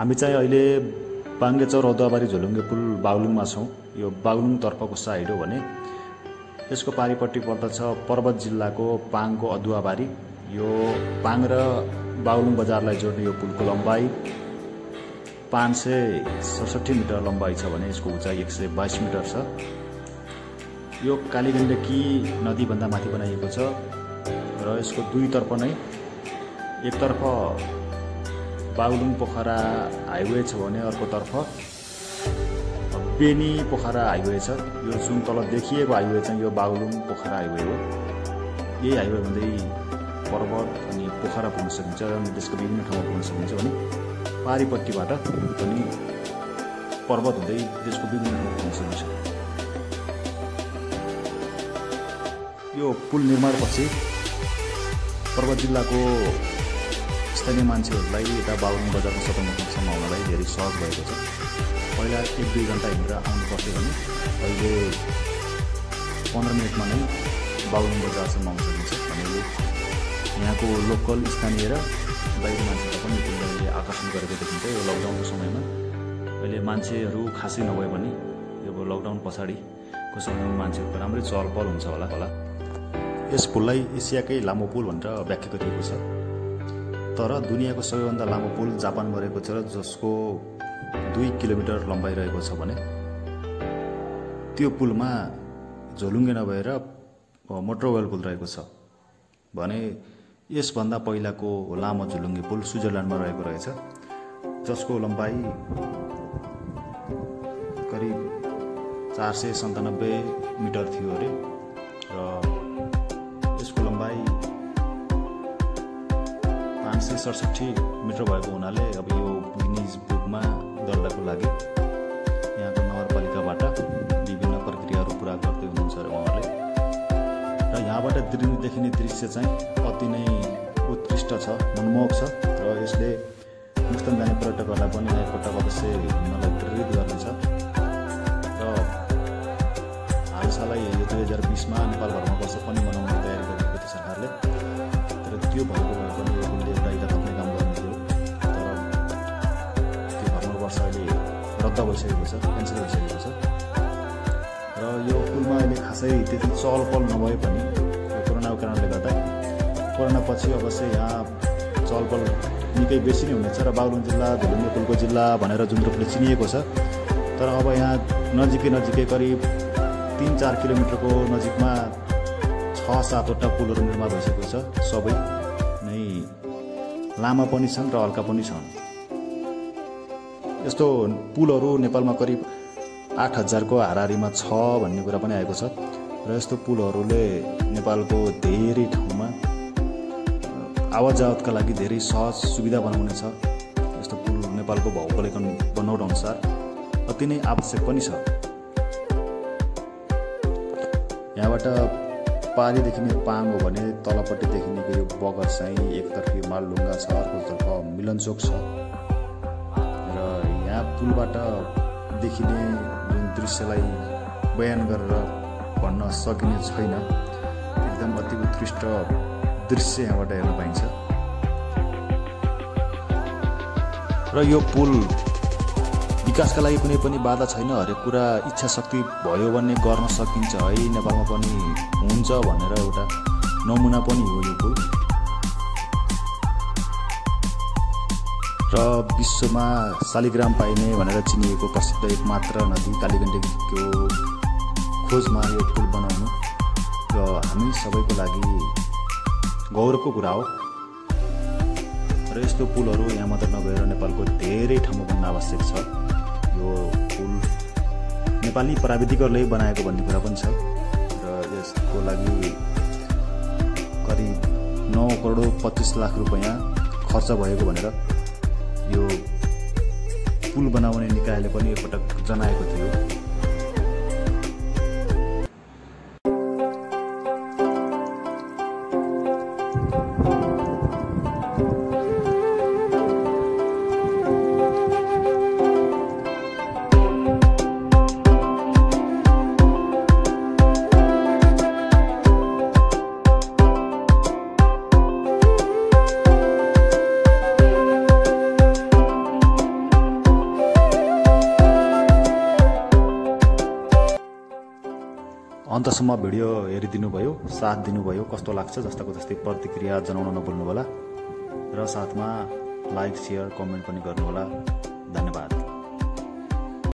हामी चाहिँ अहिले बाङ्गेचौर अदुवाबारी झोलुङ्गे पुल बागलुङमा छौँ। यो बागलुङतर्फको साइड हो भने यसको पारिपट्टि पर्दछ पर्वत जिल्लाको पाङको अदुवाबारी। यो पाङ र बागलुङ बजारलाई जोड्ने यो पुलको लम्बाइ पाँच सय सडसठी मिटर लम्बाइ छ भने यसको उचाइ एक सय बाइस मिटर छ। यो कालीगण्डकी नदीभन्दा माथि बनाइएको छ र यसको दुईतर्फ नै एकतर्फ बागलुङ पोखरा हाइवे छ भने अर्कोतर्फ बेनी पोखरा हाइवे छ। यो जुन तल देखिएको हाइवे चाहिँ यो बागलुङ पोखरा हाइवे हो। यही हाइवे हुँदै पर्वत अनि पोखरा पुग्न सकिन्छ अनि त्यसको विभिन्न ठाउँमा पुग्न सकिन्छ भने पारिपट्टिबाट पनि पर्वत हुँदै देशको विभिन्न ठाउँमा पुग्न सकिन्छ। यो पुल निर्माणपछि पर्वत जिल्लाको स्थानीय मान्छेहरूलाई यता बागलुङ बजारको सदरमुखसम्म आउनलाई धेरै सहज भएको छ। पहिला एक दुई घन्टा हिँडेर आउनु पर्थ्यो भने अहिले पन्ध्र मिनटमा नै बागलुङ बजारसम्म आउन सकिन्छ। भनेको यहाँको लोकल स्थानीय र बाहिरी मान्छेलाई पनि त्यसले आकर्षण गरेको देखिन्छ। यो लकडाउनको समयमा अहिले मान्छेहरू खासै नभए पनि यो लकडाउन पछाडिको समयमा मान्छेहरूको राम्रै चहलपहल हुन्छ होला होला। यस पुललाई एसियाकै लामो पुल भनेर व्याख्या गरिएको छ। तर दुनियाँको सबैभन्दा लामो पुल जापानमा रहेको छ र जसको दुई किलोमिटर लम्बाइ रहेको छ भने त्यो पुलमा झोलुङ्गे नभएर मोटरवेल पुल रहेको छ भने यसभन्दा पहिलाको लामो झुलुङ्गे पुल स्विजरल्यान्डमा रहेको रहेछ जसको लम्बाइ करिब चार सय सन्तानब्बे मिटर थियो अरे। सडसठी मिटर भएको हुनाले अब यो गिनिज बुकमा दर्ताको लागि यहाँको नगरपालिकाबाट विभिन्न प्रक्रियाहरू पुरा गर्दै हुनुहुन्छ अरे उहाँहरूले। र यहाँबाट देखिने दृश्य चाहिँ अति नै उत्कृष्ट छ मनमोहक छ। र यसले मुस्ताङ जाने पर्यटकहरूलाई पनि एकपटक अवश्य हिँड्नलाई प्रेरित गर्नेछ। र हालसालै यो दुई हजार बिसमा नेपाल वर्ष पनि मनाउने तयारी गरिरहेको थियो सरकारले। तर त्यो भएको रद्द भइसकेको छ क्यान्सल भइसकेको छ र यो पुलमा अहिले खासै त्यति चहल पहल नभए पनि यो कोरोनाको कारणले गर्दा कोरोना पछि अवश्य यहाँ चहल पहल निकै बेसी नै हुनेछ र बागलुङ जिल्ला धुलुङ्गे पुलको जिल्ला भनेर जुन रूपले चिनिएको छ तर अब यहाँ नजिकै नजिकै करिब तिन चार किलोमिटरको नजिकमा छ सातवटा पुलहरू निर्माण भइसकेको छ सबै नै लामा पनि छन् र हल्का पनि छन् यस्तो पुलहरू नेपालमा करिब आठ हजारको हाराहारीमा छ भन्ने कुरा पनि आएको छ। र यस्तो पुलहरूले नेपालको धेरै ठाउँमा आवाज जावतका लागि धेरै सहज सुविधा बनाउनेछ। यस्तो पुल नेपालको भौगोलिक बनोट अनुसार अति नै आवश्यक पनि छ। यहाँबाट पारी देखिने पाङ हो भने तलपट्टि देखिनेको यो बगर चाहिँ एकतर्फी मालढुङ्गा छ अर्कोतर्फ मिलनचोक छ। यहाँ पुलबाट देखिने जुन दृश्यलाई बयान गरेर भन्न सकिने छैन एकदम अति उत्कृष्ट दृश्य यहाँबाट हेर्न पाइन्छ। र यो पुल विकासका लागि कुनै पनि बाधा छैन हरेक कुरा इच्छा शक्ति भयो भने गर्न सकिन्छ है नेपालमा पनि हुन्छ भनेर एउटा नमुना पनि हो यो पुल। र विश्वमा शालिग्राम पाइने भनेर चिनिएको प्रसिद्ध एकमात्र नदी कालीगण्डकीको खोजमा यो पुल बनाउनु। र हामी सबैको लागि गौरवको कुरा हो। र यस्तो पुलहरू यहाँ मात्र नभएर नेपालको धेरै ठाउँमा बन्न आवश्यक छ। यो पुल नेपाली प्राविधिकहरूले बनाएको भन्ने कुरा पनि छ। र यसको लागि करिब नौ करोड पच्चिस लाख रुपियाँ खर्च भएको भनेर यो पुल बनाउने निकायले पनि एकपटक जनाएको थियो। अन्तसम्म भिडियो हेरिदिनुभयो साथ दिनुभयो कस्तो लाग्छ जस्ताको जस्तै प्रतिक्रिया जनाउन नभुल्नु होला र साथमा लाइक सेयर कमेन्ट पनि गर्नुहोला। धन्यवाद।